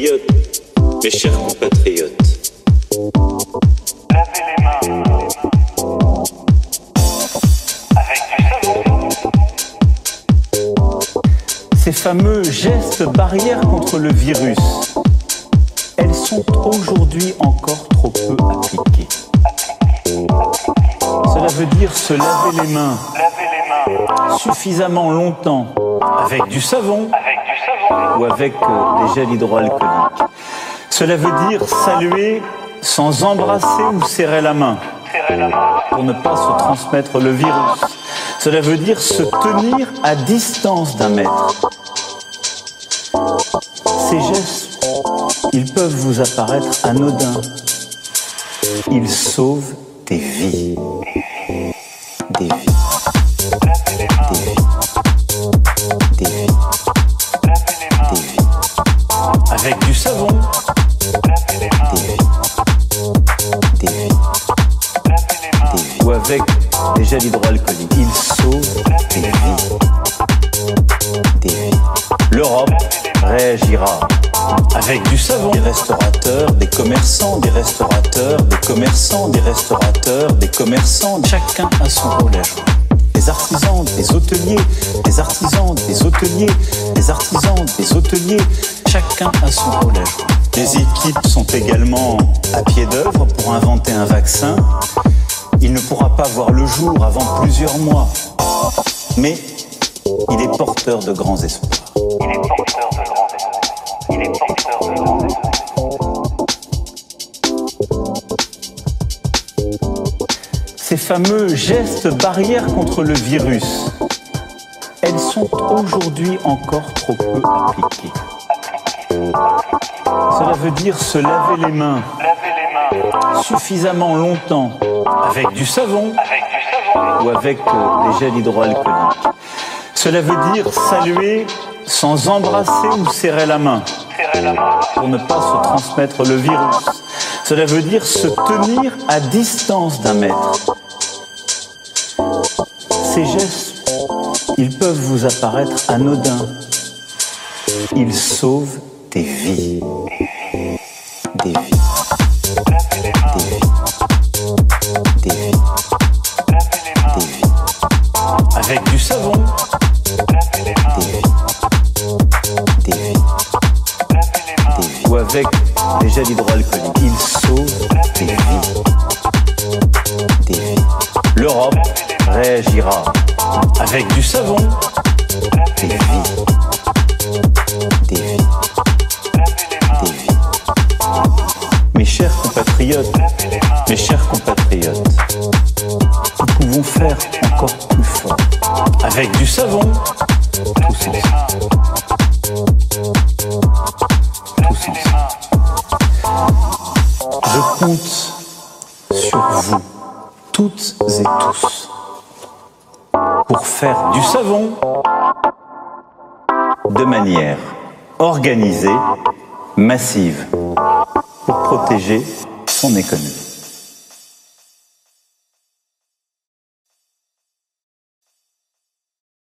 mes chers compatriotes. Lavez les mains. Ces fameux gestes barrières contre le virus, elles sont aujourd'hui encore trop peu appliquées. Cela veut dire se laver les mains suffisamment longtemps avec du savon ou avec euh, des gels hydroalcooliques. Cela veut dire saluer sans embrasser ou serrer la main pour ne pas se transmettre le virus. Cela veut dire se tenir à distance d'un mètre. Ces gestes, ils peuvent vous apparaître anodins. Ils sauvent des vies. Des vies. Des vies. Avec des gels hydroalcooliques. Ils sauvent des vies. Des vies. L'Europe réagira avec du savon. Des restaurateurs, des commerçants, des restaurateurs, des commerçants, des restaurateurs, des commerçants. Chacun a son rôle à jouer. Des artisans, des hôteliers, des artisans, des hôteliers, des artisans, des hôteliers. Chacun a son rôle à jouer. Les équipes sont également à pied d'œuvre pour inventer un vaccin. Il ne pourra pas voir le jour avant plusieurs mois. Mais il est porteur de grands espoirs. Il est porteur de grands espoirs. Il est porteur de grands espoirs. Ces fameux gestes barrières contre le virus, elles sont aujourd'hui encore trop peu appliquées. Cela veut dire se laver les mains suffisamment longtemps avec du savon ou avec euh, des gels hydroalcooliques. Cela veut dire saluer sans embrasser ou serrer la main pour ne pas se transmettre le virus. Cela veut dire se tenir à distance d'un mètre. Ces gestes, ils peuvent vous apparaître anodins. Ils sauvent des vies. Avec des gels hydroalcooliques. Ils sauvent des vies. Des vies. L'Europe réagira avec du savon. Des vies. Des vies. Des vies. Mes chers compatriotes, mes chers compatriotes, nous pouvons faire encore plus fort. Avec du savon, tous. Compte sur vous, toutes et tous, pour faire du savon de manière organisée, massive, pour protéger son économie.